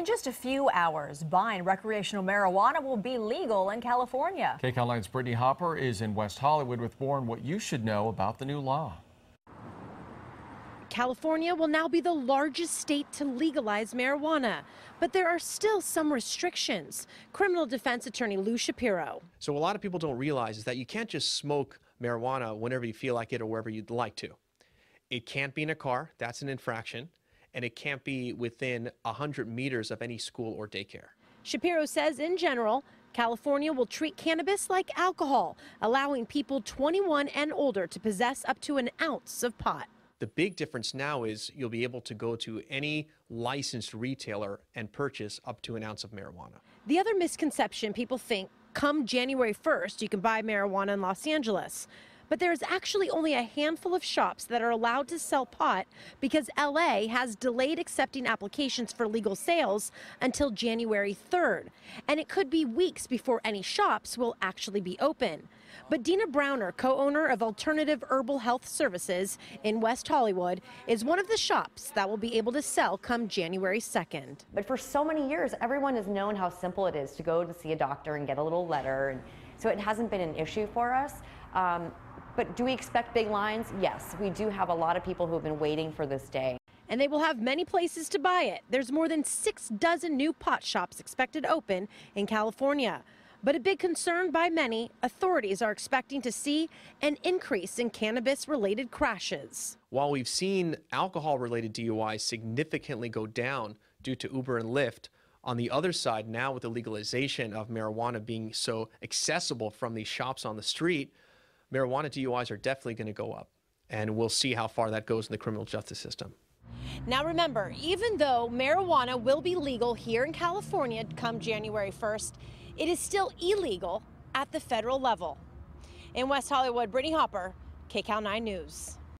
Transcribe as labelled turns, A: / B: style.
A: In just a few hours, buying recreational marijuana will be legal in California.
B: KCAL 9's Brittney Hopper is in West Hollywood with more on what you should know about the new law.
C: California will now be the largest state to legalize marijuana, but there are still some restrictions. Criminal defense attorney Lou Shapiro.
D: So, a lot of people don't realize is that you can't just smoke marijuana whenever you feel like it or wherever you'd like to. It can't be in a car, that's an infraction and it can't be within 100 meters of any school or daycare.
C: Shapiro says, in general, California will treat cannabis like alcohol, allowing people 21 and older to possess up to an ounce of pot.
D: The big difference now is you'll be able to go to any licensed retailer and purchase up to an ounce of marijuana.
C: The other misconception people think come January 1st, you can buy marijuana in Los Angeles. But there's actually only a handful of shops that are allowed to sell pot because LA has delayed accepting applications for legal sales until January 3rd. And it could be weeks before any shops will actually be open. But Dina Browner, co owner of Alternative Herbal Health Services in West Hollywood, is one of the shops that will be able to sell come January 2nd.
E: But for so many years, everyone has known how simple it is to go to see a doctor and get a little letter. And so it hasn't been an issue for us. Um, but do we expect big lines? Yes, we do have a lot of people who have been waiting for this day.
C: And they will have many places to buy it. There's more than six dozen new pot shops expected to open in California. But a big concern by many, authorities are expecting to see an increase in cannabis related crashes.
D: While we've seen alcohol related DUIs significantly go down due to Uber and Lyft, on the other side, now with the legalization of marijuana being so accessible from these shops on the street, marijuana DUIs are definitely going to go up. And we'll see how far that goes in the criminal justice system.
C: Now remember, even though marijuana will be legal here in California come January 1st, it is still illegal at the federal level. In West Hollywood, Brittney Hopper, KCAL 9 News.